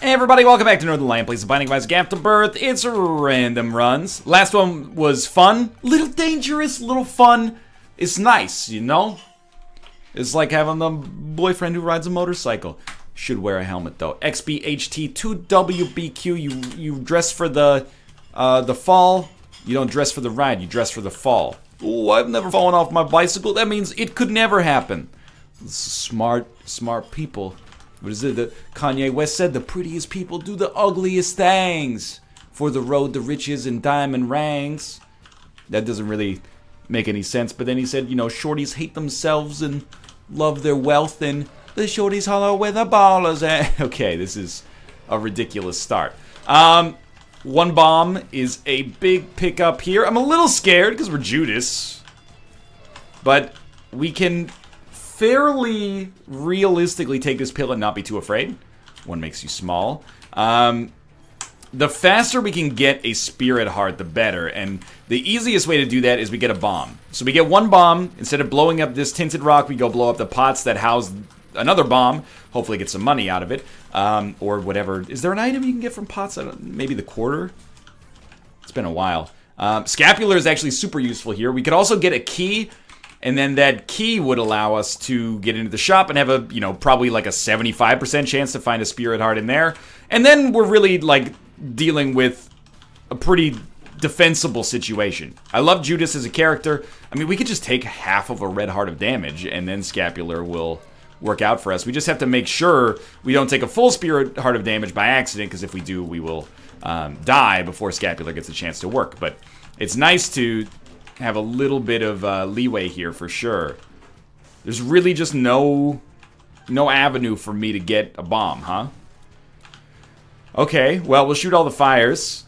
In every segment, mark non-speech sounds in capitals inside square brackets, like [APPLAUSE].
Hey everybody, welcome back to Northernlion Place of Binding of Isaac Afterbirth. It's random runs. Last one was fun. Little dangerous, little fun. It's nice, you know? It's like having a boyfriend who rides a motorcycle. Should wear a helmet though. XBHT2WBQ, you you dress for the uh, the fall. You don't dress for the ride, you dress for the fall. Ooh, I've never fallen off my bicycle. That means it could never happen. Smart, smart people what is it that Kanye West said? The prettiest people do the ugliest things for the road to riches and diamond rings. That doesn't really make any sense. But then he said, you know, shorties hate themselves and love their wealth, and the shorties hollow where the ballers at. [LAUGHS] okay, this is a ridiculous start. Um, one bomb is a big pickup here. I'm a little scared because we're Judas. But we can fairly realistically take this pill and not be too afraid. One makes you small. Um, the faster we can get a spirit heart, the better. And the easiest way to do that is we get a bomb. So we get one bomb. Instead of blowing up this tinted rock, we go blow up the pots that house another bomb. Hopefully get some money out of it. Um, or whatever. Is there an item you can get from pots? maybe the quarter? It's been a while. Um, scapular is actually super useful here. We could also get a key and then that key would allow us to get into the shop and have a, you know, probably like a 75% chance to find a spirit heart in there. And then we're really, like, dealing with a pretty defensible situation. I love Judas as a character. I mean, we could just take half of a red heart of damage, and then Scapular will work out for us. We just have to make sure we don't take a full spirit heart of damage by accident, because if we do, we will um, die before Scapular gets a chance to work. But it's nice to have a little bit of uh, leeway here for sure. There's really just no no avenue for me to get a bomb, huh? Okay, well, we'll shoot all the fires.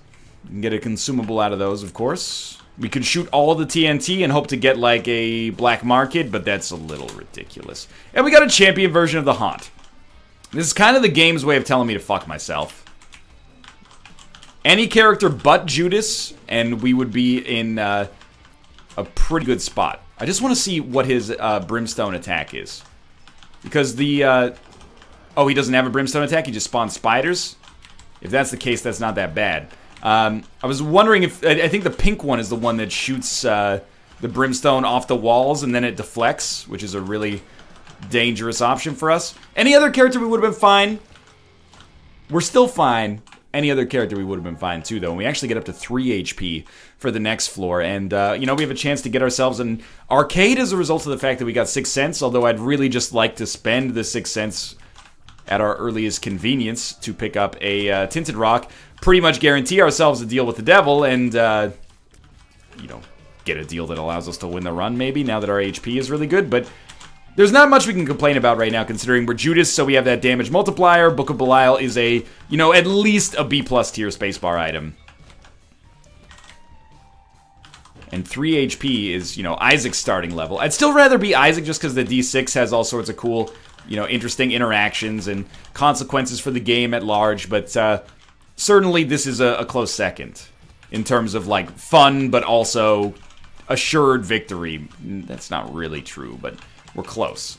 Can get a consumable out of those, of course. We could shoot all the TNT and hope to get, like, a black market, but that's a little ridiculous. And we got a champion version of the Haunt. This is kind of the game's way of telling me to fuck myself. Any character but Judas, and we would be in, uh, a pretty good spot. I just want to see what his uh, Brimstone attack is. Because the... Uh, oh, he doesn't have a Brimstone attack? He just spawns spiders? If that's the case, that's not that bad. Um, I was wondering if... I, think the pink one is the one that shoots uh, the Brimstone off the walls and then it deflects, which is a really dangerous option for us. Any other character we would have been fine. We're still fine, any other character, we would have been fine too, though. And we actually get up to 3 HP for the next floor. And, uh, you know, we have a chance to get ourselves an arcade as a result of the fact that we got 6 cents, although I'd really just like to spend the 6 cents at our earliest convenience to pick up a uh, Tinted Rock, pretty much guarantee ourselves a deal with the devil, and, uh, you know, get a deal that allows us to win the run, maybe, now that our HP is really good. But there's not much we can complain about right now, considering we're Judas, so we have that damage multiplier. Book of Belial is a, you know, at least a B-plus tier spacebar item. And 3 HP is, you know, Isaac's starting level. I'd still rather be Isaac just because the D6 has all sorts of cool, you know, interesting interactions and consequences for the game at large, but uh, certainly this is a, a close second in terms of, like, fun, but also assured victory. That's not really true, but... We're close.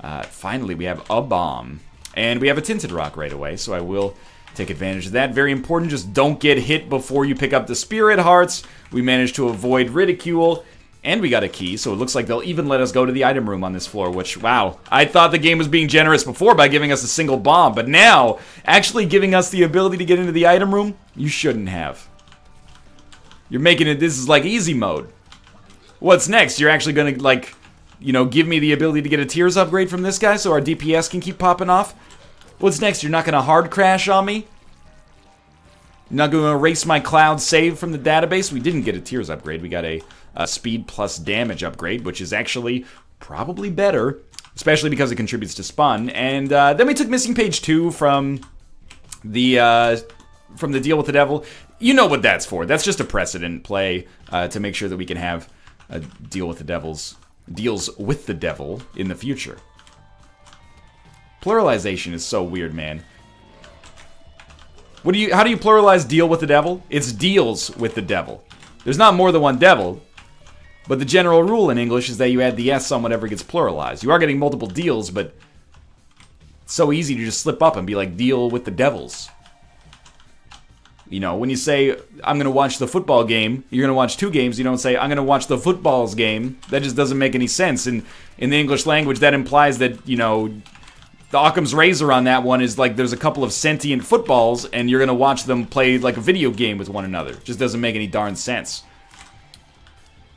Uh, finally, we have a bomb. And we have a Tinted Rock right away, so I will take advantage of that. Very important, just don't get hit before you pick up the Spirit Hearts. We managed to avoid Ridicule. And we got a key, so it looks like they'll even let us go to the item room on this floor, which, wow. I thought the game was being generous before by giving us a single bomb, but now, actually giving us the ability to get into the item room, you shouldn't have. You're making it, this is like easy mode. What's next? You're actually gonna, like, you know, give me the ability to get a tears upgrade from this guy so our DPS can keep popping off? What's next? You're not going to hard crash on me? You're not going to erase my cloud save from the database? We didn't get a tears upgrade. We got a, a speed plus damage upgrade, which is actually probably better, especially because it contributes to spun. And uh, then we took missing page two from the uh, from the deal with the devil. You know what that's for. That's just a precedent play uh, to make sure that we can have a deal with the devil's deals with the devil in the future. Pluralization is so weird, man. What do you how do you pluralize deal with the devil? It's deals with the devil. There's not more than one devil, but the general rule in English is that you add the s on whatever gets pluralized. You are getting multiple deals, but It's so easy to just slip up and be like, deal with the devils. You know, when you say, I'm going to watch the football game, you're going to watch two games. You don't say, I'm going to watch the football's game. That just doesn't make any sense. And in the English language, that implies that, you know, the Occam's razor on that one is like there's a couple of sentient footballs and you're going to watch them play like a video game with one another. Just doesn't make any darn sense.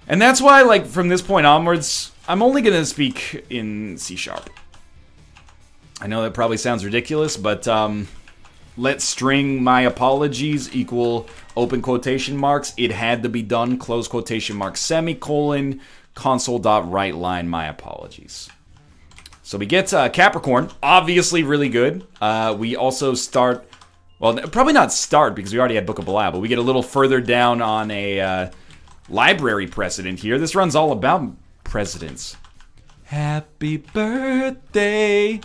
And that's why, like, from this point onwards, I'm only going to speak in C Sharp. I know that probably sounds ridiculous, but um, let string my apologies equal open quotation marks. It had to be done, close quotation mark, semicolon, console dot line, my apologies. So we get uh, Capricorn, obviously really good. Uh, we also start, well, probably not start because we already had Book of Belial, but we get a little further down on a uh, library precedent here. This runs all about presidents. Happy birthday,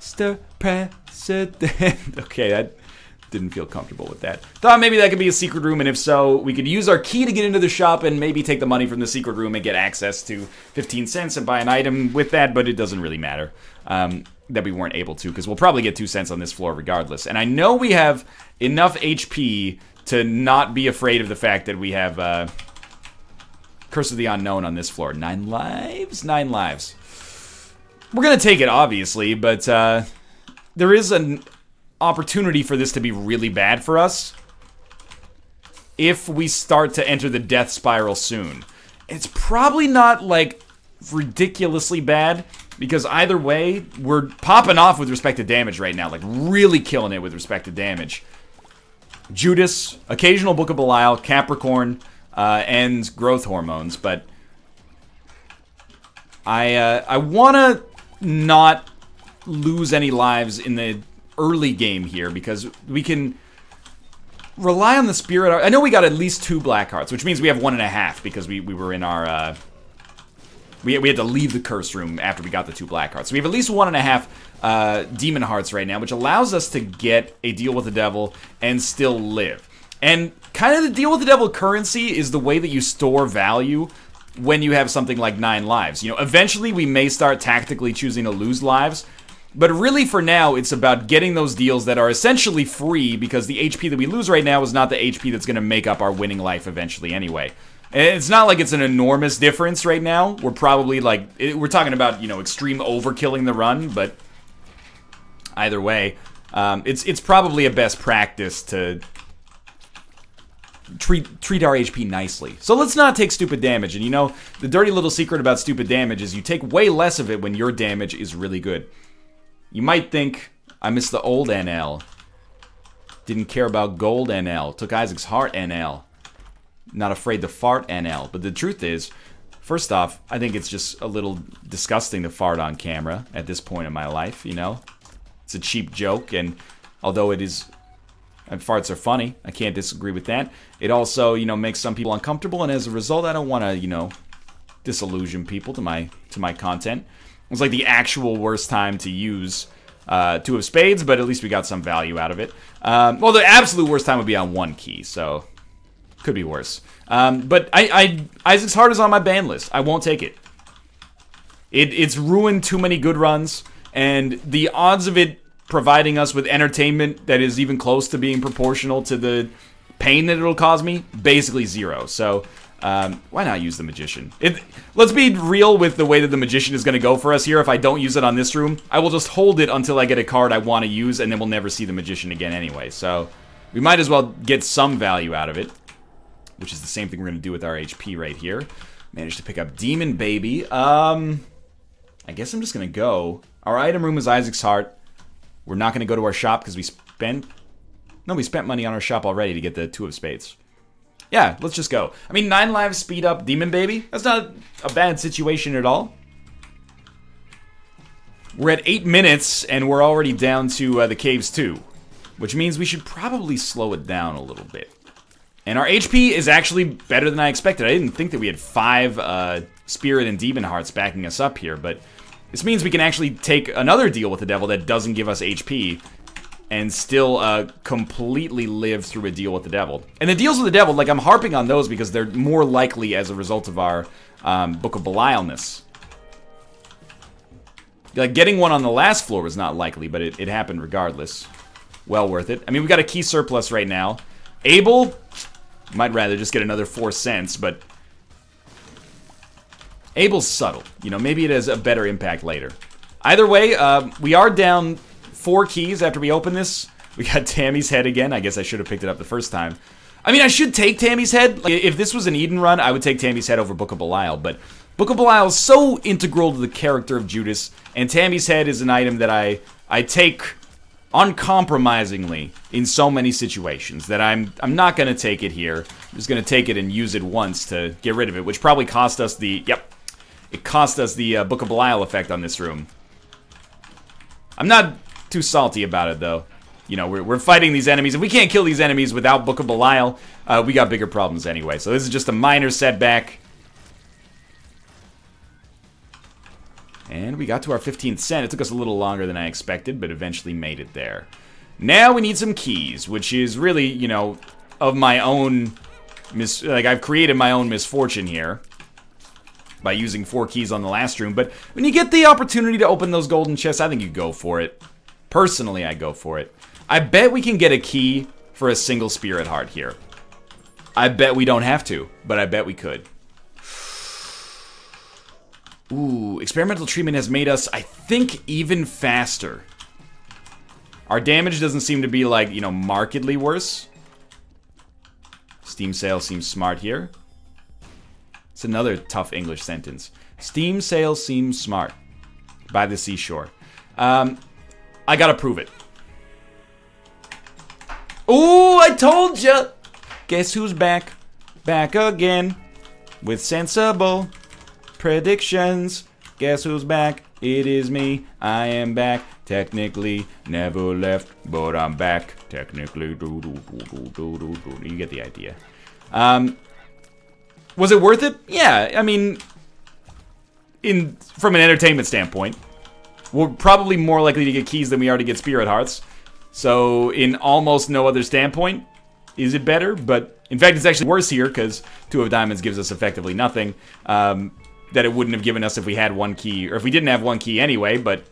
Mr. President. [LAUGHS] okay, that didn't feel comfortable with that. Thought maybe that could be a secret room, and if so, we could use our key to get into the shop and maybe take the money from the secret room and get access to 15 cents and buy an item with that, but it doesn't really matter um, that we weren't able to, because we'll probably get 2 cents on this floor regardless. And I know we have enough HP to not be afraid of the fact that we have uh, Curse of the Unknown on this floor. Nine lives? Nine lives. We're going to take it, obviously, but uh, there is an opportunity for this to be really bad for us if we start to enter the death spiral soon. It's probably not, like, ridiculously bad, because either way, we're popping off with respect to damage right now. Like, really killing it with respect to damage. Judas, occasional Book of Belial, Capricorn, uh, and growth hormones, but I uh, I want to not lose any lives in the early game here because we can rely on the spirit. I know we got at least two black hearts, which means we have one and a half because we, we were in our... Uh, we, we had to leave the curse room after we got the two black hearts. So we have at least one and a half uh, demon hearts right now, which allows us to get a deal with the devil and still live. And kind of the deal with the devil currency is the way that you store value when you have something like nine lives. You know, eventually we may start tactically choosing to lose lives, but really for now it's about getting those deals that are essentially free because the HP that we lose right now is not the HP that's going to make up our winning life eventually anyway. it's not like it's an enormous difference right now. We're probably like, we're talking about, you know, extreme overkilling the run, but either way, um, it's, it's probably a best practice to treat treat our HP nicely. So let's not take stupid damage. And you know, the dirty little secret about stupid damage is you take way less of it when your damage is really good. You might think, I miss the old NL. Didn't care about gold NL. Took Isaac's heart NL. Not afraid to fart NL. But the truth is, first off, I think it's just a little disgusting to fart on camera at this point in my life, you know? It's a cheap joke, and although it is and farts are funny. I can't disagree with that. It also, you know, makes some people uncomfortable, and as a result, I don't want to, you know, disillusion people to my to my content. It was like the actual worst time to use uh, Two of Spades, but at least we got some value out of it. Um, well, the absolute worst time would be on one key, so could be worse. Um, but I, I, Isaac's Heart is on my ban list. I won't take it. It it's ruined too many good runs, and the odds of it providing us with entertainment that is even close to being proportional to the pain that it'll cause me, basically zero. So um, why not use the Magician? It, let's be real with the way that the Magician is going to go for us here. If I don't use it on this room, I will just hold it until I get a card I want to use, and then we'll never see the Magician again anyway. So we might as well get some value out of it, which is the same thing we're going to do with our HP right here. Managed to pick up Demon Baby. Um, I guess I'm just going to go. Our item room is Isaac's Heart. We're not going to go to our shop because we spent... No, we spent money on our shop already to get the Two of Spades. Yeah, let's just go. I mean, 9 lives speed up Demon Baby. That's not a bad situation at all. We're at 8 minutes, and we're already down to uh, the caves too. Which means we should probably slow it down a little bit. And our HP is actually better than I expected. I didn't think that we had 5 uh, Spirit and Demon Hearts backing us up here, but... This means we can actually take another deal with the devil that doesn't give us HP and still uh, completely live through a deal with the devil. And the deals with the devil, like I'm harping on those because they're more likely as a result of our um, Book of Belialness. Like, getting one on the last floor was not likely, but it, it happened regardless. Well worth it. I mean, we got a key surplus right now. Abel, might rather just get another four cents, but... Abel's subtle. You know, maybe it has a better impact later. Either way, uh, we are down four keys after we open this. We got [LAUGHS] Tammy's head again. I guess I should have picked it up the first time. I mean, I should take Tammy's head. Like, if this was an Eden run, I would take Tammy's head over Book of Belial, but Book of Belial is so integral to the character of Judas, and Tammy's head is an item that I I take uncompromisingly in so many situations that I'm I'm not gonna take it here. I'm just gonna take it and use it once to get rid of it, which probably cost us the yep, it cost us the uh, Book of Belial effect on this room. I'm not too salty about it though. You know, we're, we're fighting these enemies. If we can't kill these enemies without Book of Belial, uh, we got bigger problems anyway. So this is just a minor setback. And we got to our 15th cent. It took us a little longer than I expected, but eventually made it there. Now we need some keys, which is really, you know, of my own... Mis like, I've created my own misfortune here by using four keys on the last room. But when you get the opportunity to open those golden chests, I think you go for it. Personally, I go for it. I bet we can get a key for a single spirit heart here. I bet we don't have to, but I bet we could. Ooh, experimental treatment has made us, I think, even faster. Our damage doesn't seem to be, like, you know, markedly worse. Steam sale seems smart here. It's another tough English sentence. Steam sale seem smart. By the seashore. Um, I gotta prove it. Ooh, I told you. Guess who's back? Back again. With sensible predictions. Guess who's back? It is me. I am back. Technically, never left, but I'm back. Technically. You get the idea. Um, was it worth it? Yeah, I mean, in from an entertainment standpoint, we're probably more likely to get keys than we are to get spirit hearts. So, in almost no other standpoint, is it better? But, in fact, it's actually worse here, because Two of Diamonds gives us effectively nothing. Um, that it wouldn't have given us if we had one key, or if we didn't have one key anyway, but...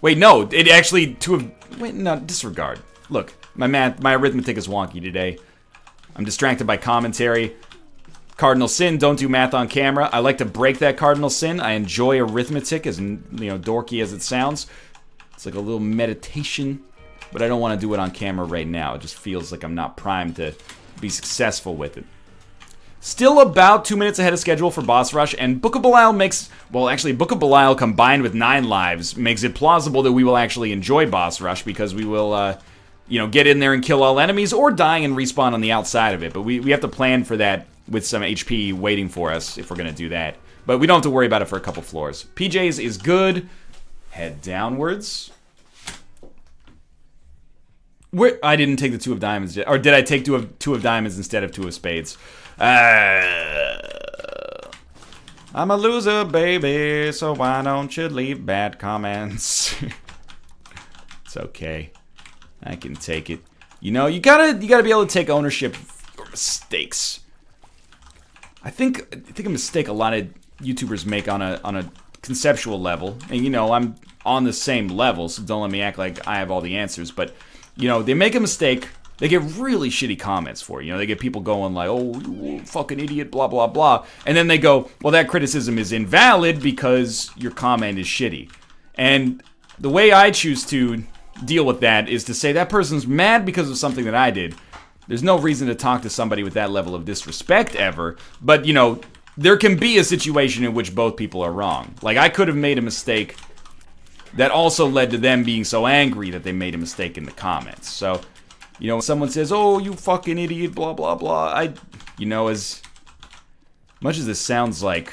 Wait, no, it actually, Two of... Wait, no, disregard. Look, my math, my arithmetic is wonky today. I'm distracted by commentary. Cardinal sin, don't do math on camera. I like to break that cardinal sin. I enjoy arithmetic, as you know, dorky as it sounds. It's like a little meditation, but I don't want to do it on camera right now. It just feels like I'm not primed to be successful with it. Still about two minutes ahead of schedule for Boss Rush, and Book of Belial makes, well, actually, Book of Belial combined with Nine Lives makes it plausible that we will actually enjoy Boss Rush because we will, uh, you know, get in there and kill all enemies or die and respawn on the outside of it. But we, we have to plan for that with some HP waiting for us if we're going to do that. But we don't have to worry about it for a couple floors. PJ's is good head downwards. Where I didn't take the two of diamonds, or did I take two of two of diamonds instead of two of spades? Uh, I'm a loser, baby, so why don't you leave bad comments? [LAUGHS] it's okay, I can take it. You know, you gotta you gotta be able to take ownership of your mistakes. I think I think a mistake a lot of YouTubers make on a on a conceptual level, and you know, I'm on the same level, so don't let me act like I have all the answers. But, you know, they make a mistake, they get really shitty comments for it. You know, they get people going like, oh, you fucking idiot, blah, blah, blah. And then they go, well, that criticism is invalid because your comment is shitty. And the way I choose to deal with that is to say that person's mad because of something that I did. There's no reason to talk to somebody with that level of disrespect ever. But, you know, there can be a situation in which both people are wrong. Like, I could have made a mistake that also led to them being so angry that they made a mistake in the comments. So, you know, when someone says, oh, you fucking idiot, blah, blah, blah, I, you know, as much as this sounds like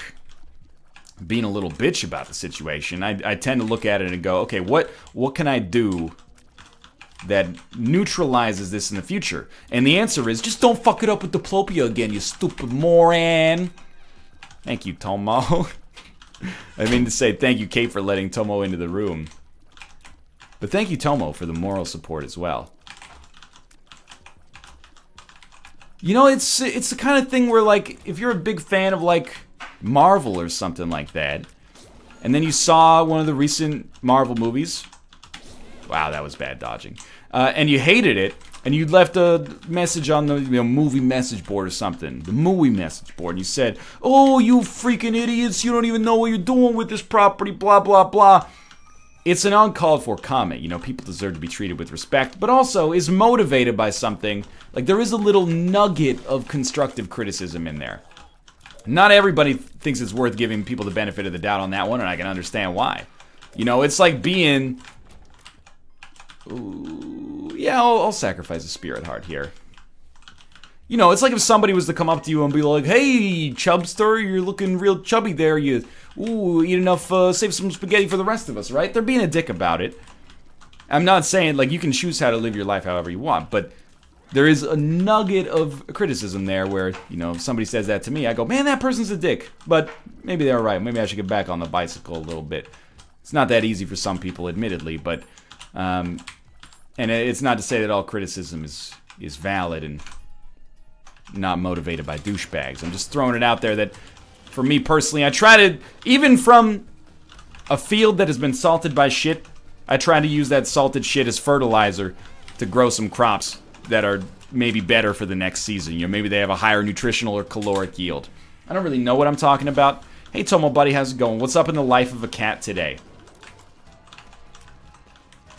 being a little bitch about the situation, I, I tend to look at it and go, okay, what, what can I do that neutralizes this in the future? And the answer is, just don't fuck it up with Diplopia again, you stupid moron. Thank you, Tomo. [LAUGHS] I mean to say thank you, Kate, for letting Tomo into the room. But thank you, Tomo, for the moral support as well. You know, it's it's the kind of thing where, like, if you're a big fan of, like, Marvel or something like that. And then you saw one of the recent Marvel movies. Wow, that was bad dodging. Uh, and you hated it, and you left a message on the you know, movie message board or something, the movie message board, and you said, "Oh, you freaking idiots! You don't even know what you're doing with this property." Blah blah blah. It's an uncalled for comment. You know, people deserve to be treated with respect, but also is motivated by something. Like there is a little nugget of constructive criticism in there. Not everybody thinks it's worth giving people the benefit of the doubt on that one, and I can understand why. You know, it's like being. Ooh, yeah, I'll, I'll sacrifice a spirit heart here. You know, it's like if somebody was to come up to you and be like, "Hey, Chubster, you're looking real chubby there. You, ooh, eat enough, uh, save some spaghetti for the rest of us, right?" They're being a dick about it. I'm not saying like you can choose how to live your life however you want, but there is a nugget of criticism there where, you know, if somebody says that to me, I go, man, that person's a dick. But maybe they're right. Maybe I should get back on the bicycle a little bit. It's not that easy for some people, admittedly, but, um, and it's not to say that all criticism is, is valid and not motivated by douchebags. I'm just throwing it out there that, for me personally, I try to, even from a field that has been salted by shit, I try to use that salted shit as fertilizer to grow some crops that are maybe better for the next season. You know, maybe they have a higher nutritional or caloric yield. I don't really know what I'm talking about. Hey, Tomo buddy, how's it going? What's up in the life of a cat today?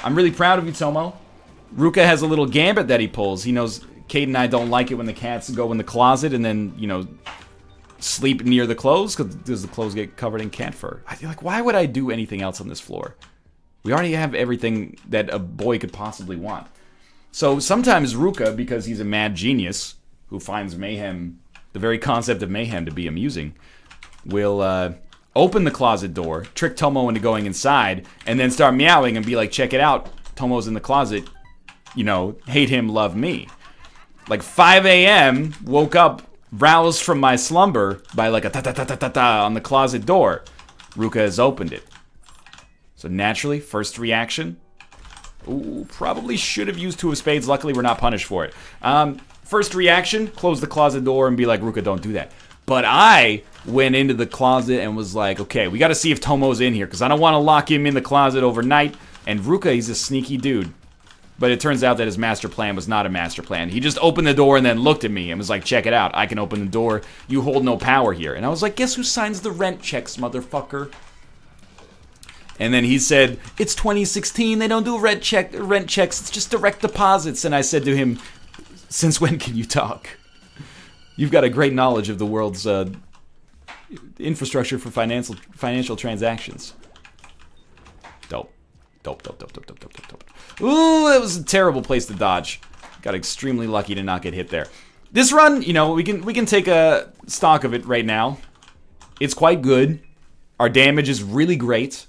I'm really proud of you, Tomo. Ruka has a little gambit that he pulls. He knows Kate and I don't like it when the cats go in the closet and then, you know, sleep near the clothes because the clothes get covered in cat fur. I feel like, why would I do anything else on this floor? We already have everything that a boy could possibly want. So sometimes Ruka, because he's a mad genius who finds mayhem, the very concept of mayhem to be amusing, will uh, open the closet door, trick Tomo into going inside, and then start meowing and be like, check it out, Tomo's in the closet, you know, hate him, love me. Like 5 a.m., woke up roused from my slumber by like a ta ta ta ta ta ta on the closet door. Ruka has opened it. So naturally, first reaction, Ooh, probably should have used two of spades. Luckily, we're not punished for it. Um, first reaction, close the closet door and be like, Ruka, don't do that. But I went into the closet and was like, okay, we got to see if Tomo's in here because I don't want to lock him in the closet overnight. And Ruka, he's a sneaky dude. But it turns out that his master plan was not a master plan. He just opened the door and then looked at me and was like, check it out. I can open the door. You hold no power here. And I was like, guess who signs the rent checks, motherfucker? And then he said, "It's 2016. They don't do rent check rent checks. It's just direct deposits." And I said to him, "Since when can you talk? You've got a great knowledge of the world's uh, infrastructure for financial financial transactions." Dope. Dope, dope, dope, dope, dope, dope, dope, dope. Ooh, that was a terrible place to dodge. Got extremely lucky to not get hit there. This run, you know, we can we can take a stock of it right now. It's quite good. Our damage is really great.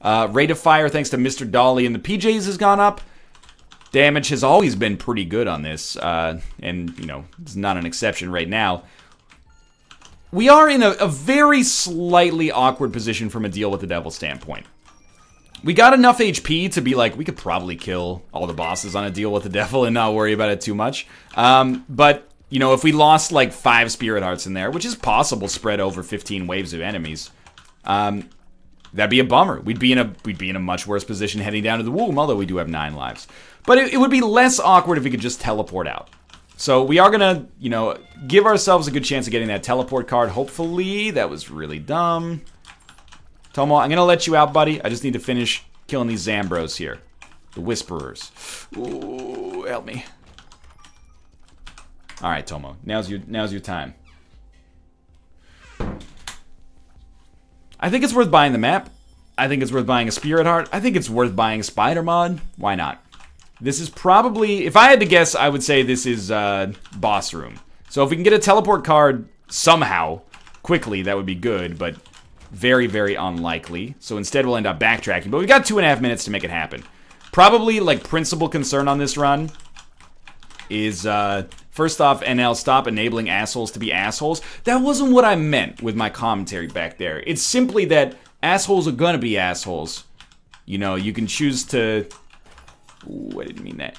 Uh, rate of fire, thanks to Mr. Dolly and the PJs, has gone up. Damage has always been pretty good on this, uh, and, you know, it's not an exception right now. We are in a, a very slightly awkward position from a deal with the devil standpoint. We got enough HP to be like, we could probably kill all the bosses on a deal with the [LAUGHS] devil and not worry about it too much. Um, but, you know, if we lost like five spirit hearts in there, which is possible spread over 15 waves of enemies, um, That'd be a bummer. We'd be in a we'd be in a much worse position heading down to the womb, although we do have nine lives. But it, it would be less awkward if we could just teleport out. So we are gonna, you know, give ourselves a good chance of getting that teleport card. Hopefully, that was really dumb. Tomo, I'm gonna let you out, buddy. I just need to finish killing these Zambros here, the Whisperers. Ooh, help me. All right, Tomo. Now's your now's your time. I think it's worth buying the map. I think it's worth buying a Spirit Heart. I think it's worth buying Spider Mod. Why not? This is probably, if I had to guess, I would say this is uh, Boss Room. So if we can get a teleport card somehow, quickly, that would be good, but very, very unlikely. So instead we'll end up backtracking, but we've got two and a half minutes to make it happen. Probably, like, principal concern on this run is uh, first off, NL stop enabling assholes to be assholes. That wasn't what I meant with my commentary back there. It's simply that assholes are gonna be assholes. You know, you can choose to. Ooh, I didn't mean that.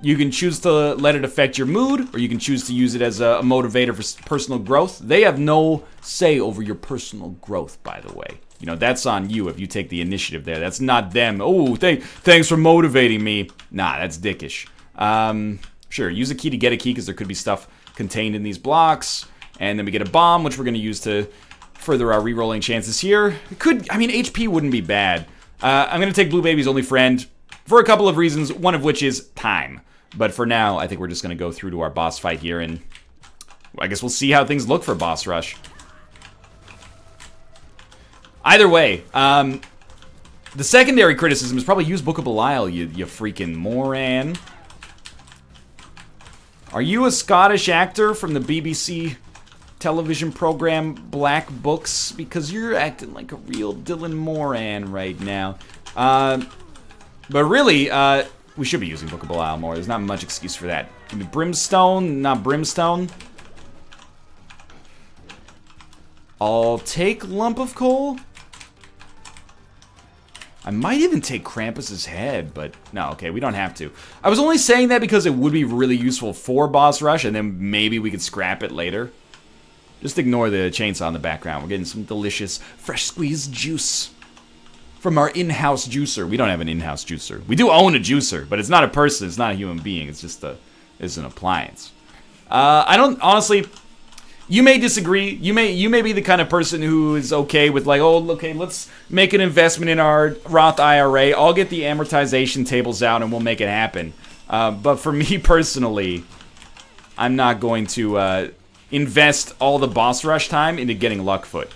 You can choose to let it affect your mood, or you can choose to use it as a motivator for personal growth. They have no say over your personal growth, by the way. You know, that's on you if you take the initiative there. That's not them. Oh, th thanks for motivating me. Nah, that's dickish. Um, sure, use a key to get a key because there could be stuff contained in these blocks. And then we get a bomb, which we're going to use to further our re-rolling chances here. It could, I mean, HP wouldn't be bad. Uh, I'm going to take Blue Baby's only friend for a couple of reasons, one of which is time. But for now, I think we're just going to go through to our boss fight here, and I guess we'll see how things look for Boss Rush. Either way, um, the secondary criticism is probably use Book of Belial, you, you freaking moron. Are you a Scottish actor from the BBC television program Black Books? Because you're acting like a real Dylan Moran right now. Uh, but really, uh, we should be using Book of more. There's not much excuse for that. Give me Brimstone, not Brimstone. I'll take Lump of Coal. I might even take Krampus's head, but no, okay, we don't have to. I was only saying that because it would be really useful for Boss Rush, and then maybe we could scrap it later. Just ignore the chainsaw in the background. We're getting some delicious, fresh squeezed juice from our in-house juicer. We don't have an in-house juicer. We do own a juicer, but it's not a person. It's not a human being. It's just a, it's an appliance. Uh, I don't honestly. You may disagree. You may you may be the kind of person who is okay with like, oh, okay, let's make an investment in our Roth IRA. I'll get the amortization tables out and we'll make it happen. Uh, but for [LAUGHS] me personally, I'm not going to uh, invest all the boss rush time into getting Luckfoot.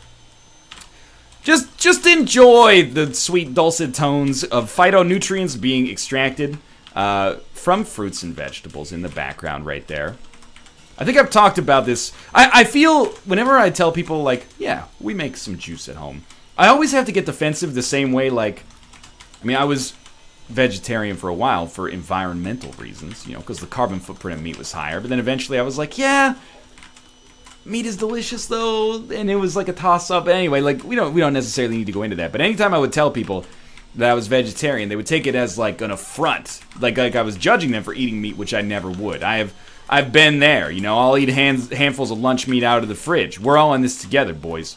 Just, just enjoy the sweet dulcet tones of phytonutrients being extracted uh, from fruits and vegetables in the background right there. I think I've talked about this. I, I feel whenever I tell people, like, yeah, we make some juice at home, I always have to get defensive the same way, like, I mean, I was vegetarian for a while for environmental reasons, you know, because the carbon footprint of meat was higher. But then eventually I was like, yeah, meat is delicious though, and it was like a toss up. Anyway, like we don't we don't necessarily need to go into that. But anytime I would tell people that I was vegetarian, they would take it as like an affront, like like I was judging them for eating meat, which I never would. I have I've been there, you know. I'll eat hands, handfuls of lunch meat out of the fridge. We're all in this together, boys.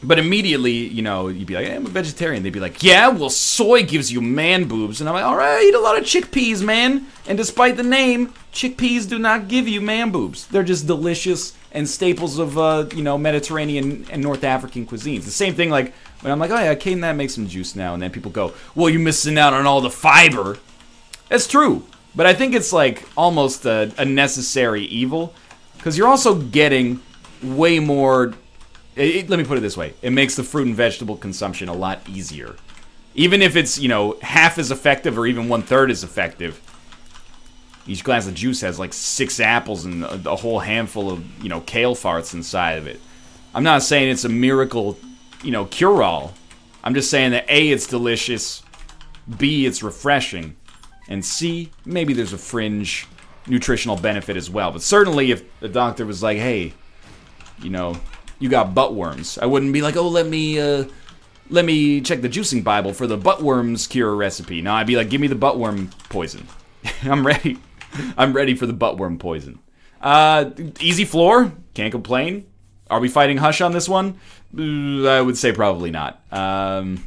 But immediately, you know, you'd be like, hey, I'm a vegetarian. They'd be like, yeah, well, soy gives you man boobs. And I'm like, all right, I eat a lot of chickpeas, man. And despite the name, chickpeas do not give you man boobs. They're just delicious and staples of, uh, you know, Mediterranean and North African cuisines. The same thing, like, when I'm like, oh, yeah, can that make some juice now? And then people go, well, you're missing out on all the fiber. That's true. But I think it's, like, almost a, a necessary evil. Because you're also getting way more it, let me put it this way: it makes the fruit and vegetable consumption a lot easier. Even if it's you know half as effective or even one third as effective, each glass of juice has like six apples and a, a whole handful of you know kale farts inside of it. I'm not saying it's a miracle, you know, cure-all. I'm just saying that A, it's delicious, B, it's refreshing, and C, maybe there's a fringe nutritional benefit as well. But certainly if the doctor was like, hey, you know, you got butt worms. I wouldn't be like, oh, let me, uh, let me check the juicing Bible for the butt worms cure recipe. Now I'd be like, give me the butt worm poison. [LAUGHS] I'm ready. I'm ready for the butt worm poison. Uh, easy floor. Can't complain. Are we fighting Hush on this one? Uh, I would say probably not. Um,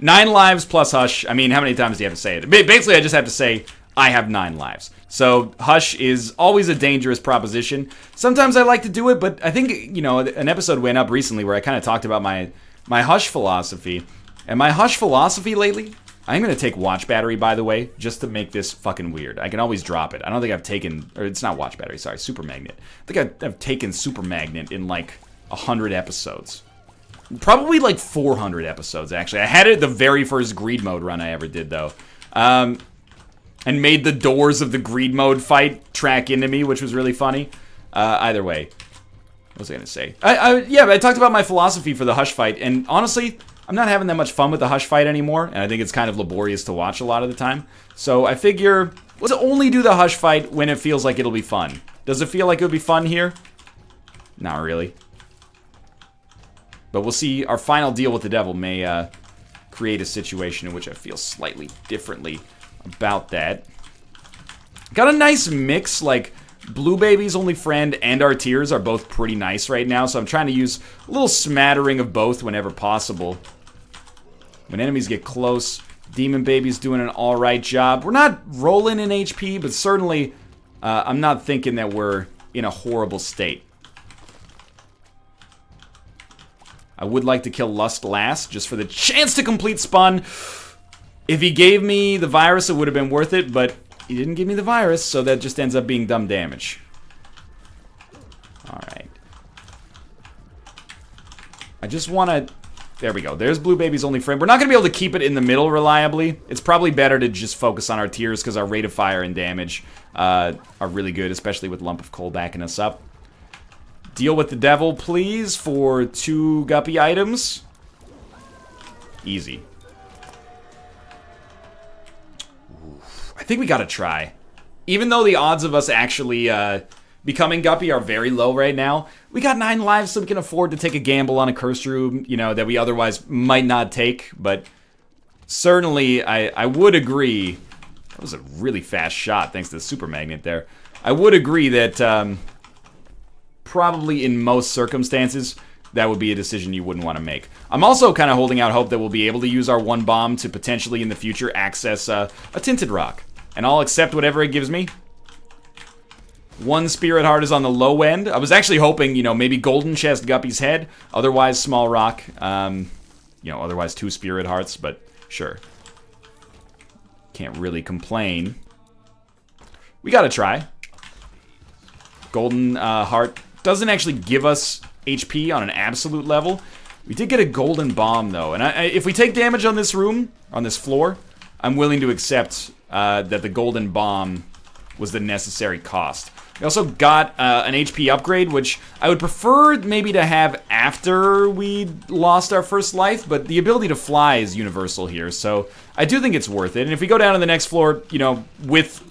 nine lives plus Hush. I mean, how many times do you have to say it? Basically, I just have to say I have nine lives. So Hush is always a dangerous proposition. Sometimes I like to do it, but I think, you know, an episode went up recently where I kind of talked about my, my Hush philosophy. And my Hush philosophy lately, I'm going to take Watch Battery, by the way, just to make this fucking weird. I can always drop it. I don't think I've taken, or it's not Watch Battery, sorry, Super Magnet. I think I've, I've taken Super Magnet in like 100 episodes. Probably like 400 episodes, actually. I had it the very first Greed Mode run I ever did, though. Um, and made the doors of the greed mode fight track into me, which was really funny. Uh, either way, what was I gonna say? I, I, yeah, I talked about my philosophy for the Hush fight, and honestly, I'm not having that much fun with the Hush fight anymore, and I think it's kind of laborious to watch a lot of the time. So I figure, let's only do the Hush fight when it feels like it'll be fun. Does it feel like it'll be fun here? Not really. But we'll see. Our final deal with the devil may uh, create a situation in which I feel slightly differently about that. Got a nice mix, like Blue Baby's only friend and our tears are both pretty nice right now, so I'm trying to use a little smattering of both whenever possible. When enemies get close, Demon Baby's doing an alright job. We're not rolling in HP, but certainly uh, I'm not thinking that we're in a horrible state. I would like to kill Lust last, just for the chance to complete Spun. If he gave me the virus, it would have been worth it, but he didn't give me the virus, so that just ends up being dumb damage. Alright. I just want to... There we go. There's Blue Baby's only frame. We're not going to be able to keep it in the middle reliably. It's probably better to just focus on our tears because our rate of fire and damage uh, are really good, especially with Lump of Coal backing us up. Deal with the devil, please, for two guppy items. Easy. I think we gotta try. Even though the odds of us actually uh, becoming Guppy are very low right now, we got nine lives, so we can afford to take a gamble on a cursed room, you know, that we otherwise might not take. But certainly, I, I would agree. That was a really fast shot, thanks to the super magnet there. I would agree that um, probably in most circumstances, that would be a decision you wouldn't want to make. I'm also kind of holding out hope that we'll be able to use our one bomb to potentially in the future access uh, a tinted rock. And I'll accept whatever it gives me. One Spirit Heart is on the low end. I was actually hoping, you know, maybe Golden Chest Guppy's head. Otherwise, Small Rock. Um, you know, otherwise two Spirit Hearts, but sure. Can't really complain. We gotta try. Golden uh, Heart doesn't actually give us HP on an absolute level. We did get a golden bomb, though. And I, I, if we take damage on this room, on this floor, I'm willing to accept uh, that the golden bomb was the necessary cost. We also got uh, an HP upgrade, which I would prefer maybe to have after we lost our first life, but the ability to fly is universal here, so I do think it's worth it. And if we go down to the next floor, you know, with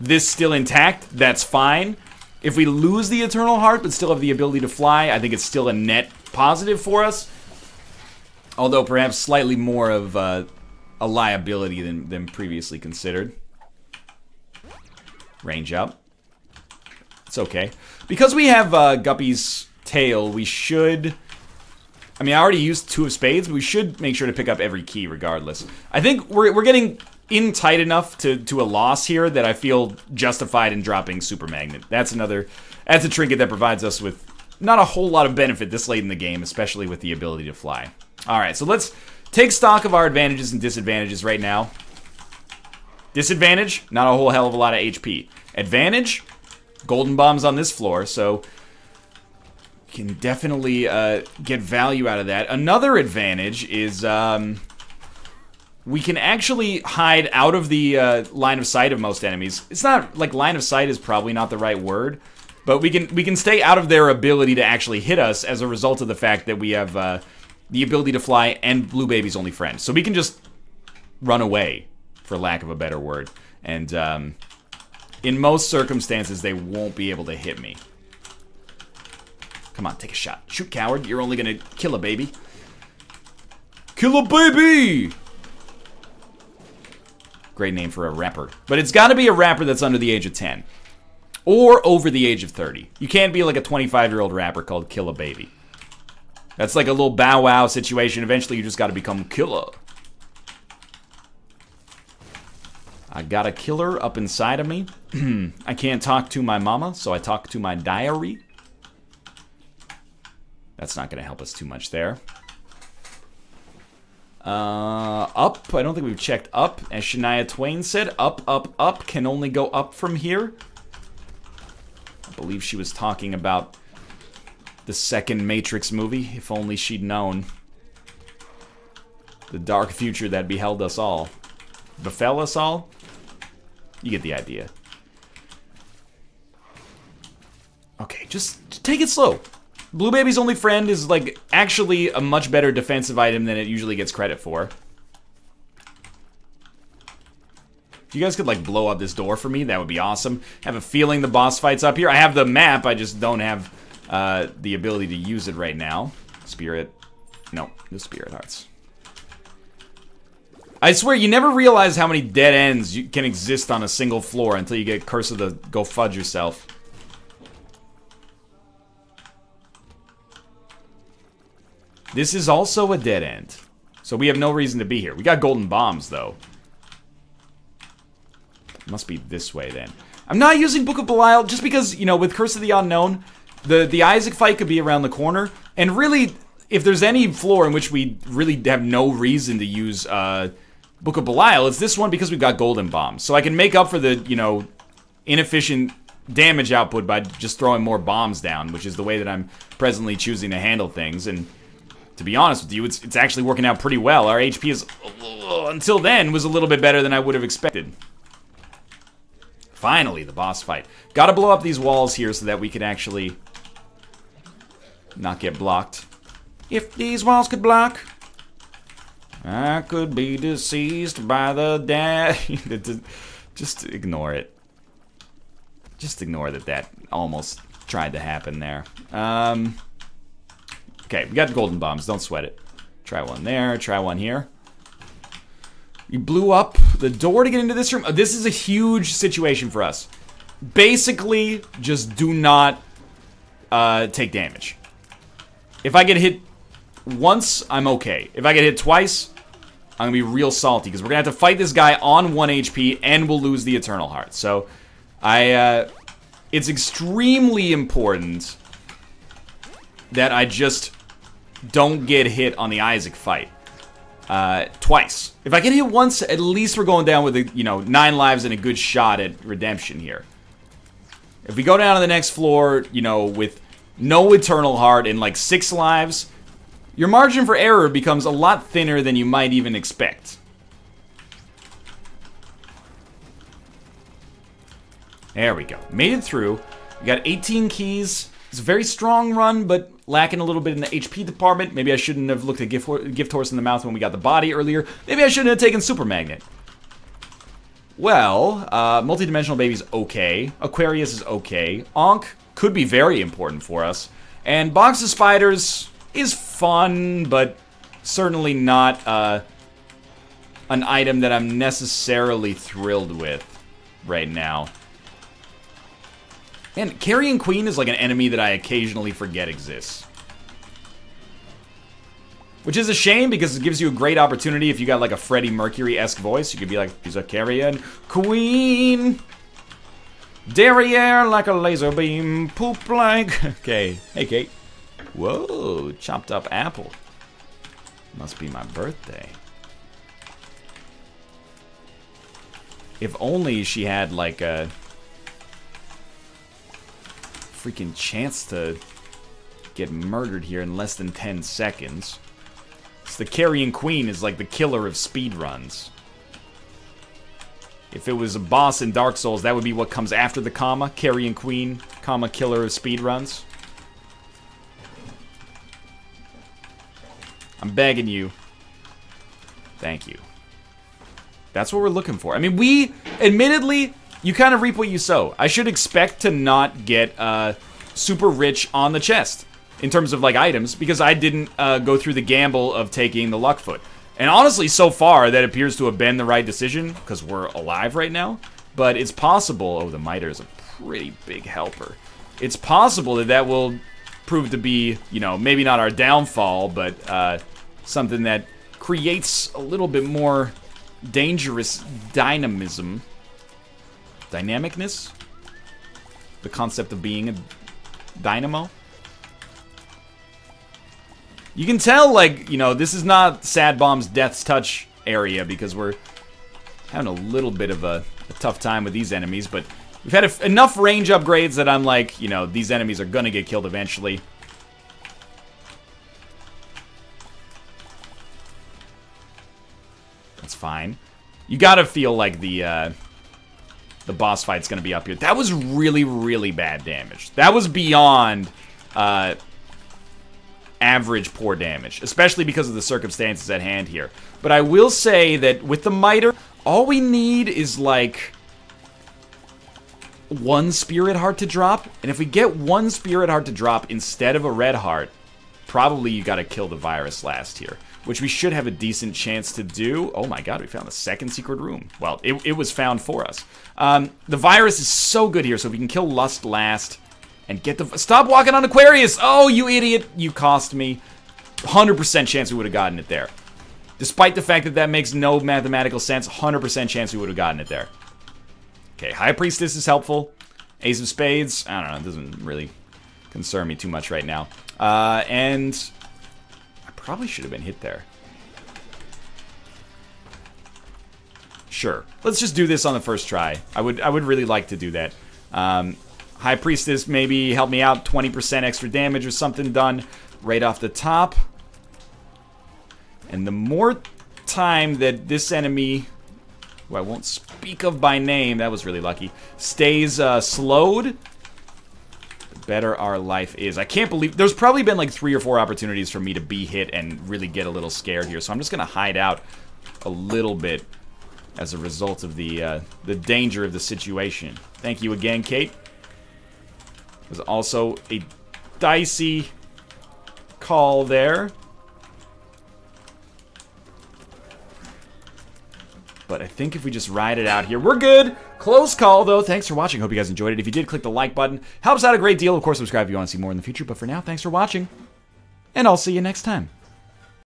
this still intact, that's fine. If we lose the Eternal Heart but still have the ability to fly, I think it's still a net positive for us. Although perhaps slightly more of uh, a liability than, than previously considered. Range up. It's okay. Because we have uh, Guppy's tail, we should... I mean, I already used two of spades, but we should make sure to pick up every key regardless. I think we're, we're getting in tight enough to, to a loss here that I feel justified in dropping Super Magnet. That's another... That's a trinket that provides us with not a whole lot of benefit this late in the game, especially with the ability to fly. Alright, so let's take stock of our advantages and disadvantages right now. Disadvantage, not a whole hell of a lot of HP. Advantage, golden bombs on this floor, so can definitely uh, get value out of that. Another advantage is um, we can actually hide out of the uh, line of sight of most enemies. It's not like line of sight is probably not the right word, but we can we can stay out of their ability to actually hit us as a result of the fact that we have uh, the ability to fly and Blue Baby's only friend. So we can just run away, for lack of a better word. And um, in most circumstances, they won't be able to hit me. Come on, take a shot. Shoot, coward. You're only gonna kill a baby. Kill a baby! Great name for a rapper. But it's gotta be a rapper that's under the age of 10. Or over the age of 30. You can't be like a 25-year-old rapper called Kill a Baby. That's like a Lil Bow Wow situation. Eventually, you just gotta become killer. I got a killer up inside of me. [CLEARS THROAT] I can't talk to my mama, so I talk to my diary. That's not going to help us too much there. Uh, up. I don't think we've checked up. As Shania Twain said, up, up, up can only go up from here. I believe she was talking about the second Matrix movie, if only she'd known. The dark future that beheld us all. Befell us all? You get the idea. Okay, just take it slow. Blue Baby's only friend is, like, actually a much better defensive item than it usually gets credit for. If you guys could, like, blow up this door for me, that would be awesome. I have a feeling the boss fight's up here. I have the map, I just don't have uh, the ability to use it right now. Spirit. No, no Spirit Hearts. I swear, you never realize how many dead ends you can exist on a single floor until you get Curse of the Go Fudge Yourself. This is also a dead end. So we have no reason to be here. We got golden bombs, though. Must be this way, then. I'm not using Book of Belial just because, you know, with Curse of the Unknown, the, the Isaac fight could be around the corner. And really, if there's any floor in which we really have no reason to use uh, Book of Belial, it's this one because we've got golden bombs. So I can make up for the, you know, inefficient damage output by just throwing more bombs down, which is the way that I'm presently choosing to handle things. And to be honest with you, it's, it's actually working out pretty well. Our HP is, uh, until then, was a little bit better than I would have expected. Finally, the boss fight. Gotta blow up these walls here so that we can actually not get blocked. If these walls could block, I could be deceased by the dad. [LAUGHS] Just ignore it. Just ignore that that almost tried to happen there. Um... Okay, we got the golden bombs. Don't sweat it. Try one there. Try one here. You blew up the door to get into this room. Oh, this is a huge situation for us. Basically, just do not uh, take damage. If I get hit once, I'm okay. If I get hit twice, I'm going to be real salty because we're going to have to fight this guy on 1 HP and we'll lose the Eternal Heart. So, I, uh, it's extremely important that I just don't get hit on the Isaac fight. Uh, twice. If I get hit once, at least we're going down with, a, you know, nine lives and a good shot at redemption here. If we go down to the next floor, you know, with no Eternal Heart and like six lives, your margin for error becomes a lot thinner than you might even expect. There we go. Made it through. We got 18 keys. It's a very strong run, but lacking a little bit in the HP department. Maybe I shouldn't have looked at Gift, Gift Horse in the mouth when we got the body earlier. Maybe I shouldn't have taken Super Magnet. Well, uh, Multidimensional Baby's okay. Aquarius is okay. Ankh could be very important for us. And Box of Spiders is fun, but certainly not uh, an item that I'm necessarily thrilled with right now. And Carrion Queen is like an enemy that I occasionally forget exists. Which is a shame because it gives you a great opportunity if you got like a Freddie Mercury-esque voice. You could be like, she's a Carrion Queen. Derriere like a laser beam. Poop like... [LAUGHS] Okay. Hey, Kate. Whoa, chopped up apple. Must be my birthday. If only she had like a freaking chance to get murdered here in less than 10 seconds. The Carrion Queen is like the killer of speedruns. If it was a boss in Dark Souls, that would be what comes after the comma. Carrion Queen, comma, killer of speedruns. I'm begging you. Thank you. That's what we're looking for. I mean, we, admittedly, you kind of reap what you sow. I should expect to not get uh, super rich on the chest in terms of like items because I didn't uh, go through the gamble of taking the luck foot. And honestly, so far, that appears to have been the right decision because we're alive right now. But it's possible... Oh, the Mitre is a pretty big helper. It's possible that that will prove to be, you know, maybe not our downfall, but uh, something that creates a little bit more dangerous dynamism dynamicness, the concept of being a dynamo. You can tell, like, you know, this is not Sad Bomb's Death's Touch area because we're having a little bit of a, a tough time with these enemies, but we've had enough range upgrades that I'm like, you know, these enemies are gonna get killed eventually. That's fine. You gotta feel like the, uh, the boss fight's going to be up here. That was really, really bad damage. That was beyond uh, average poor damage, especially because of the circumstances at hand here. But I will say that with the Mitre, all we need is like one Spirit Heart to drop. And if we get one Spirit Heart to drop instead of a Red Heart, probably you got to kill the virus last here. Which we should have a decent chance to do. Oh my god, we found the second secret room. Well, it, it was found for us. Um, the virus is so good here, so if we can kill Lust last and get the... Stop walking on Aquarius! Oh, you idiot! You cost me. 100% chance we would have gotten it there. Despite the fact that that makes no mathematical sense, 100% chance we would have gotten it there. Okay, High Priestess is helpful. Ace of Spades, I don't know, it doesn't really concern me too much right now. Uh, and probably should have been hit there. Sure, let's just do this on the first try. I would, I would really like to do that. Um, High Priestess maybe help me out, 20% extra damage or something done right off the top. And the more time that this enemy, who I won't speak of by name, that was really lucky, stays uh, slowed, better our life is. I can't believe, there's probably been like three or four opportunities for me to be hit and really get a little scared here, so I'm just going to hide out a little bit as a result of the, uh, the danger of the situation. Thank you again, Kate. It was also a dicey call there. But I think if we just ride it out here, we're good. Close call, though. Thanks for watching. Hope you guys enjoyed it. If you did, click the like button. Helps out a great deal. Of course, subscribe if you want to see more in the future. But for now, thanks for watching. And I'll see you next time.